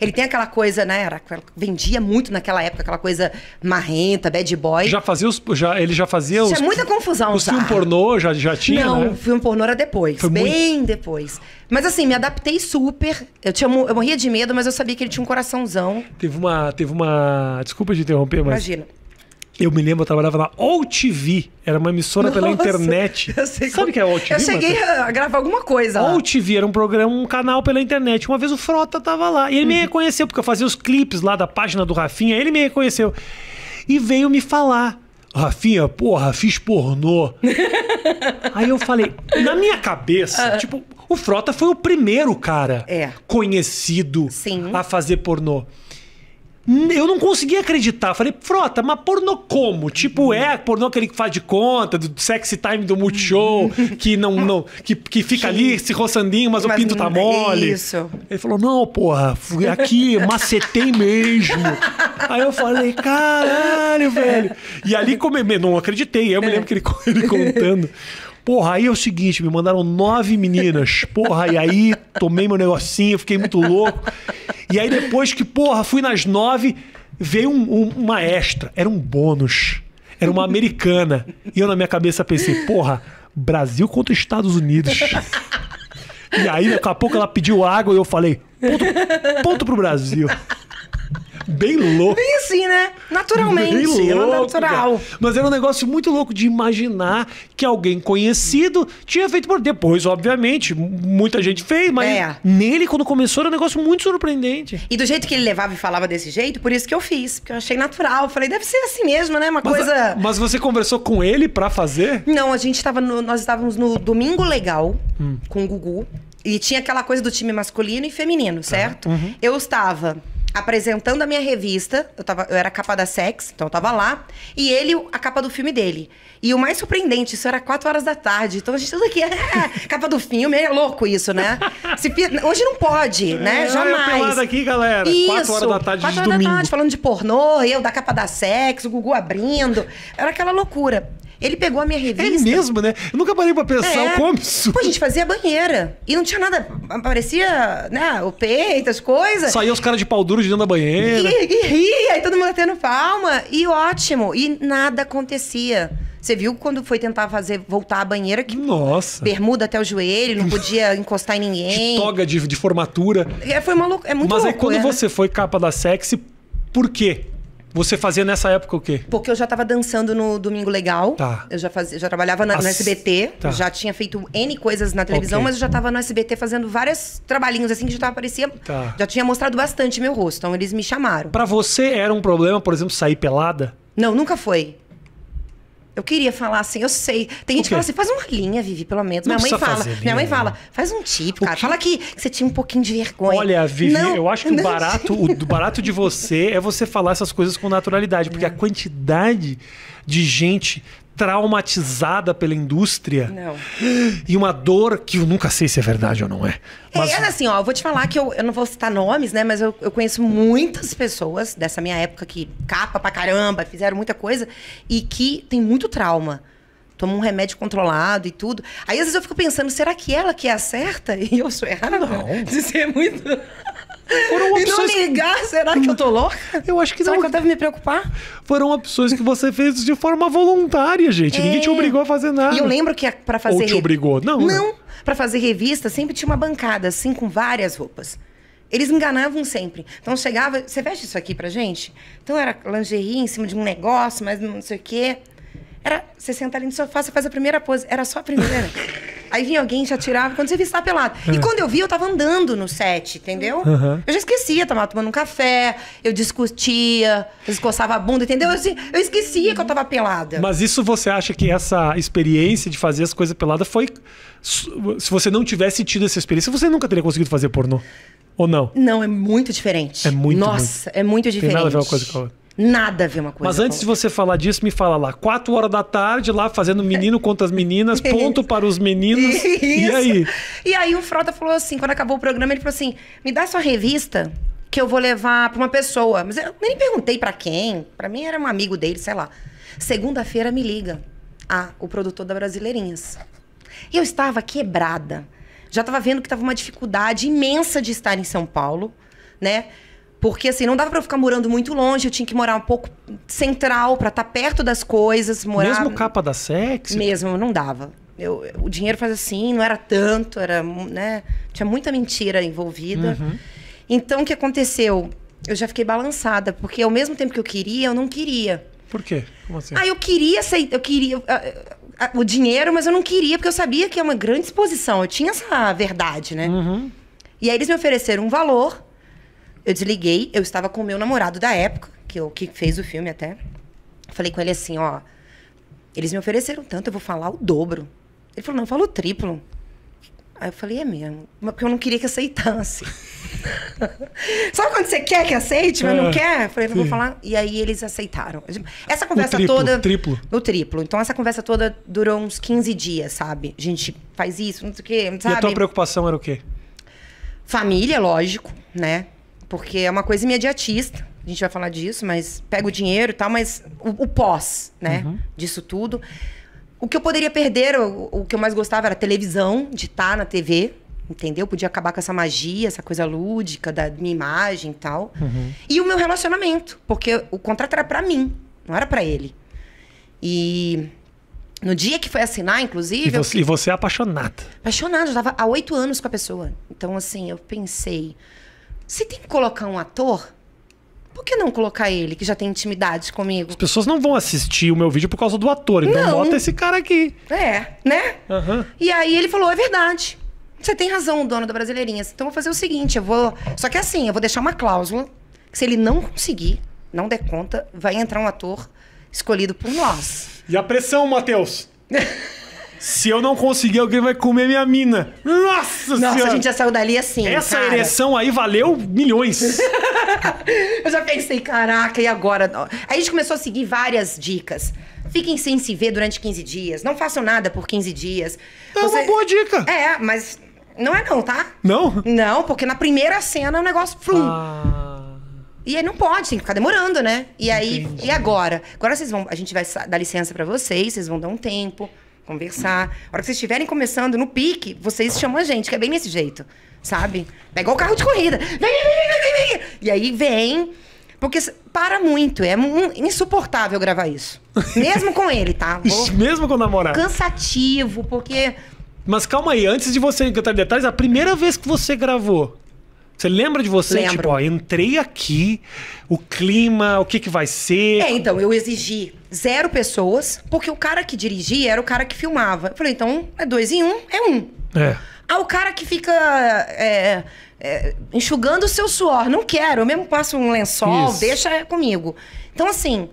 Ele tem aquela coisa, né? Era, vendia muito naquela época, aquela coisa marrenta, bad boy. Já fazia os. Já, ele já fazia os. Tinha muita confusão, Os filmes pornô já, já tinha, Não, né? o filme pornô era depois, Foi bem depois. Mas assim, me adaptei super. Eu, tinha, eu morria de medo, mas eu sabia que ele tinha um coraçãozão. Teve uma. Teve uma. Desculpa de interromper, mas. Imagina. Eu me lembro, eu trabalhava na OutV. Era uma emissora pela Nossa, internet. eu sei Sabe o que é OutV? Eu cheguei a gravar alguma coisa. lá. OutV era um programa, um canal pela internet. Uma vez o Frota tava lá. E ele me Uhum. reconheceu, porque eu fazia os clipes lá da página do Rafinha. Ele me reconheceu. E veio me falar. Rafinha, porra, fiz pornô. Aí eu falei, na minha cabeça, tipo, o Frota foi o primeiro cara. É. conhecido Sim. a fazer pornô. Eu não conseguia acreditar. Falei, Frota, mas pornô como? Tipo, é pornô aquele que faz de conta, do sexy time do Multishow, que não, não que, que fica ali se roçandinho, mas, o Mas pinto tá mole. isso. Ele falou, não, porra, fui aqui, macetei mesmo. Aí eu falei, caralho, velho. E ali, como eu não acreditei, eu me lembro que ele, ele contando. Porra, aí é o seguinte, me mandaram nove meninas. Porra, e aí tomei meu negocinho, fiquei muito louco. E aí depois que, porra, fui nas nove, veio um- um- uma extra. Era um bônus. Era uma americana. E eu na minha cabeça pensei, porra, Brasil contra Estados Unidos. E aí, daqui a pouco ela pediu água e eu falei, ponto, ponto pro Brasil. Bem louco. Bem assim, né? Naturalmente. Bem ela louco, natural. cara. Mas era um negócio muito louco de imaginar que alguém conhecido tinha feito por depois, obviamente. Muita gente fez, mas É. nele, quando começou, era um negócio muito surpreendente. E do jeito que ele levava e falava desse jeito, por isso que eu fiz. Porque eu achei natural. Eu falei, deve ser assim mesmo, né? Uma Mas, coisa. mas você conversou com ele pra fazer? Não, a gente tava no, nós estávamos no Domingo Legal Hum. com o Gugu. E tinha aquela coisa do time masculino e feminino, certo? Uhum. Eu estava apresentando a minha revista, eu, tava, eu era capa da Sex, então eu tava lá, e ele, a capa do filme dele. E o mais surpreendente, isso era 4 horas da tarde. Então a gente tudo aqui, é, capa do filme, é louco isso, né? Se hoje não pode, né? É, eu Jamais. pelado aqui, galera. Quatro horas da tarde de horas domingo. da tarde, falando de pornô, eu da capa da Sex, o Gugu abrindo. Era aquela loucura. Ele pegou a minha É revista. mesmo, né? Eu nunca parei pra pensar É. o quão absurdo. Pô, a gente fazia banheira. E não tinha nada. Aparecia, né, o peito, as coisas. Saía os caras de pau duro de dentro da banheira. E, e ria, e todo mundo batendo palma. E ótimo. E nada acontecia. Você viu quando foi tentar fazer voltar a banheira que Nossa. bermuda até o joelho, não podia encostar em De ninguém. toga de, de formatura. É, foi uma louca. É muito Mas aí louco, quando é. você foi capa da sexy, por quê? Você fazia nessa época o quê? Porque eu já tava dançando no Domingo Legal. Tá. Eu já, fazia, já trabalhava na- no As- SBT. tá. Já tinha feito N coisas na televisão, Ok. mas eu já tava no SBT fazendo vários trabalhinhos assim que já tava, parecia. Tá. Já tinha mostrado bastante meu rosto. Então eles me chamaram. Pra você era um problema, por exemplo, sair pelada? Não, nunca foi. Eu queria falar assim, eu sei. Tem gente que fala assim, faz uma linha, Vivi, pelo menos. Não minha mãe fala, minha mãe linha, fala, não. faz um tipo, cara. que- Fala que, que você tinha um pouquinho de vergonha. Olha, Vivi, Não, eu acho que o não. barato, o barato de você é você falar essas coisas com naturalidade, porque a quantidade de gente traumatizada pela indústria Não. e uma dor que eu nunca sei se é verdade ou não é. Mas É, é assim, ó, eu vou te falar que eu, eu não vou citar nomes, né? Mas eu, eu conheço muitas pessoas dessa minha época que capa pra caramba, fizeram muita coisa e que tem muito trauma. Toma um remédio controlado e tudo. Aí às vezes eu fico pensando, será que ela que é a certa e eu sou errada? Não. De ser muito. Foram E não opções que- ligar, será que eu tô louca? Eu acho que será não. que eu devo me preocupar? Foram opções que você fez de forma voluntária, gente. Ninguém te É. obrigou a fazer nada. E eu lembro que a- pra fazer. Ou te obrigou? Não, né? Não. Pra fazer revista, sempre tinha uma bancada, assim, com várias roupas. Eles me enganavam sempre. Então chegava, você veste isso aqui pra gente? Então era lingerie em cima de um negócio, mas não sei o quê. Era, você senta ali no sofá, você faz a primeira pose. Era só a primeira. Aí vinha alguém, já tirava, quando você via, você tava pelado. E quando eu vi, eu tava andando no set, entendeu? Aham. Eu já esquecia, tava tomando um café, eu discutia, escoçava a bunda, entendeu? Eu, assim, eu esquecia que eu tava pelada. Mas isso você acha que essa experiência de fazer as coisas peladas foi. Se você não tivesse tido essa experiência, você nunca teria conseguido fazer pornô? Ou não? Não, é muito diferente. É muito, Nossa, é muito diferente. nada a ver uma coisa com a outra. Nada a ver uma coisa Mas antes de você falar disso, me fala lá. Quatro horas da tarde, lá fazendo menino contra as meninas, ponto para os meninos. E Isso. aí? E aí o Frota falou assim, quando acabou o programa, ele falou assim: me dá sua revista que eu vou levar pra uma pessoa. Mas eu nem perguntei pra quem. Pra mim era um amigo dele, sei lá. Segunda-feira me liga. Ah, o produtor da Brasileirinhas. E eu estava quebrada. Já estava vendo que estava uma dificuldade imensa de estar em São Paulo. né? Porque assim, não dava pra eu ficar morando muito longe, eu tinha que morar um pouco central pra estar perto das coisas, morar Mesmo capa da sexy? mesmo, não dava. Eu, o dinheiro faz assim, não era tanto, era, né? Tinha muita mentira envolvida. Então, o que aconteceu? Eu já fiquei balançada, porque ao mesmo tempo que eu queria, eu não queria. Por quê? Como assim? Ah, eu queria aceitar, eu queria ah, ah, o dinheiro, mas eu não queria, porque eu sabia que é uma grande exposição. Eu tinha essa verdade, né? Uhum. E aí eles me ofereceram um valor, eu desliguei, eu estava com o meu namorado da época, que, eu, que fez o filme até. Falei com ele assim, ó, eles me ofereceram tanto, eu vou falar o dobro. Ele falou, não, fala o triplo. Aí eu falei, é mesmo. Porque eu não queria que aceitasse. Sabe quando você quer que aceite, mas É, não quer? Eu falei, não vou falar. E aí eles aceitaram. Essa conversa triplo, toda. triplo. No triplo. Então essa conversa toda durou uns 15 dias, sabe? A gente faz isso, não sei o quê, E sabe? a tua preocupação era o quê? Família, lógico, né? Porque é uma coisa imediatista. A gente vai falar disso, mas pega o dinheiro e tal, mas o, o pós, né? Disso tudo. O que eu poderia perder, o, o que eu mais gostava era a televisão, de estar na TV, entendeu? Podia acabar com essa magia, essa coisa lúdica da minha imagem e tal. E o meu relacionamento, porque o contrato era pra mim, não era pra ele. E no dia que foi assinar, inclusive, E eu você, e você é apaixonada. apaixonada, eu tava há oito anos com a pessoa. Então, assim, eu pensei, se tem que colocar um ator, por que não colocar ele, que já tem intimidade comigo? As pessoas não vão assistir o meu vídeo por causa do ator. Então Não. bota esse cara aqui. É, né? Aham. E aí ele falou, é verdade. Você tem razão, dono da Brasileirinhas. Então eu vou fazer o seguinte, eu vou... Só que assim, eu vou deixar uma cláusula, que se ele não conseguir, não der conta, vai entrar um ator escolhido por nós. E a pressão, Matheus? Se eu não conseguir, alguém vai comer minha mina. Nossa, Nossa, senhora. a gente já saiu dali assim, Essa cara. ereção aí valeu milhões. Eu já pensei, caraca, e agora? Aí a gente começou a seguir várias dicas. Fiquem sem se ver durante 15 dias. Não façam nada por 15 dias. É uma boa dica. É, mas não é não, tá? Não? Não, porque na primeira cena o negócio... Flum. Ah, E aí não pode, tem que ficar demorando, né? E aí, Entendi. e agora? Agora vocês vão, a gente vai dar licença pra vocês, vocês vão dar um tempo, conversar. A hora que vocês estiverem começando no pique, vocês chamam a gente, que é bem desse jeito, sabe? Pegou o carro de corrida. Vem, vem, vem, vem, vem. E aí vem, porque para muito, é insuportável gravar isso. Mesmo com ele, tá? Vou- mesmo com o namorado. Cansativo, porque Mas calma aí, antes de você em detalhes, a primeira vez que você gravou, você lembra de você? Lembro. Tipo, ó, entrei aqui, o clima, o que que vai ser. É, então, eu exigi zero pessoas, porque o cara que dirigia era o cara que filmava. Eu falei, então, é dois em um, é um. É. Ah, o cara que fica é, é, enxugando o seu suor. Não quero, eu mesmo passo um lençol, Isso. deixa comigo. Então, assim,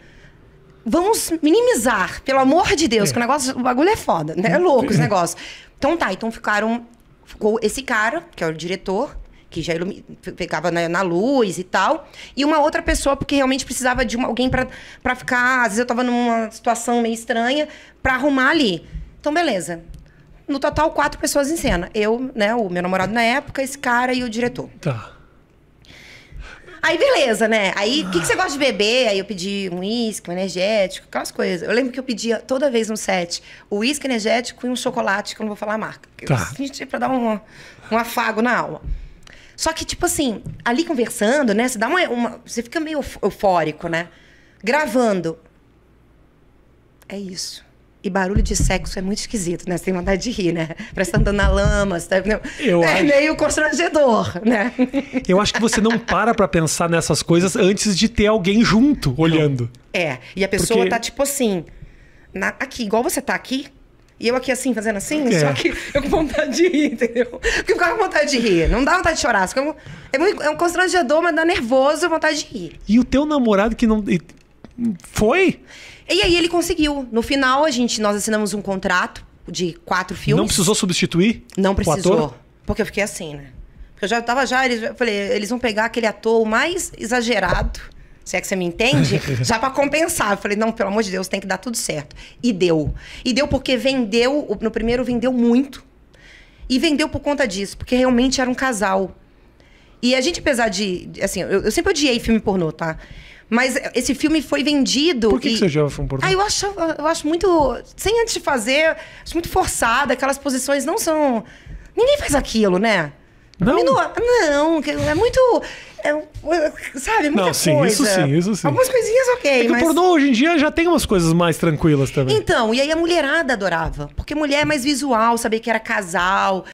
vamos minimizar, pelo amor de Deus, É. que o negócio, o bagulho é foda, né? É louco esse negócio. Então tá, então ficaram. Ficou esse cara, que é o diretor, que já ilumi- ficava na, na luz e tal, e uma outra pessoa, porque realmente precisava de uma- alguém pra, pra ficar. Às vezes eu tava numa situação meio estranha, pra arrumar ali. Então, beleza. No total, quatro pessoas em cena. Eu, né, o meu namorado na época, esse cara e o diretor. Tá. Aí, beleza, né? Aí, o que, que você gosta de beber? Aí eu pedi um uísque, um energético, aquelas coisas. Eu lembro que eu pedia toda vez no set o uísque energético e um chocolate, que eu não vou falar a marca. Tá. Gente pra dar um, um afago na alma. Só que, tipo assim, ali conversando, né? Você dá uma. uma- você fica meio euf- eufórico, né? Gravando. É isso. E barulho de sexo é muito esquisito, né? Você tem vontade de rir, né? Parece tá andando na lama, você tá... Eu é acho- meio constrangedor, né? Eu acho que você não para pra pensar nessas coisas antes de ter alguém junto, olhando. É, e a pessoa Porque- tá tipo assim, na- aqui, igual você tá aqui, e eu aqui assim, fazendo assim, É. só que eu com vontade de rir, entendeu? Porque eu ficava com vontade de rir, não dá vontade de chorar, fica- é, muito, é um constrangedor, mas dá nervoso, vontade de rir. E o teu namorado que não. Foi? E aí ele conseguiu. No final, a gente, nós assinamos um contrato de quatro filmes. Não precisou substituir? Não precisou. Porque eu fiquei assim, né? Porque eu já tava já, eles, eu falei, eles vão pegar aquele ator mais exagerado, se é que você me entende, já pra compensar. Eu falei, não, pelo amor de Deus, tem que dar tudo certo. E deu. E deu porque vendeu, no primeiro vendeu muito. E vendeu por conta disso, porque realmente era um casal. E a gente, apesar de. Assim, eu, eu sempre odiei filme pornô, tá? Mas esse filme foi vendido. Por que, e... que você já foi um pornô? Ah, eu acho, eu acho muito. Sem antes de fazer, acho muito forçada. Aquelas posições não são. Ninguém faz aquilo, né? Não? Não, é muito. é, sabe, muita Não, sim, coisa. isso sim, isso sim. Algumas coisinhas ok, É que mas. o pornô hoje em dia já tem umas coisas mais tranquilas também. Então, e aí a mulherada adorava. Porque mulher é mais visual, sabia que era casal,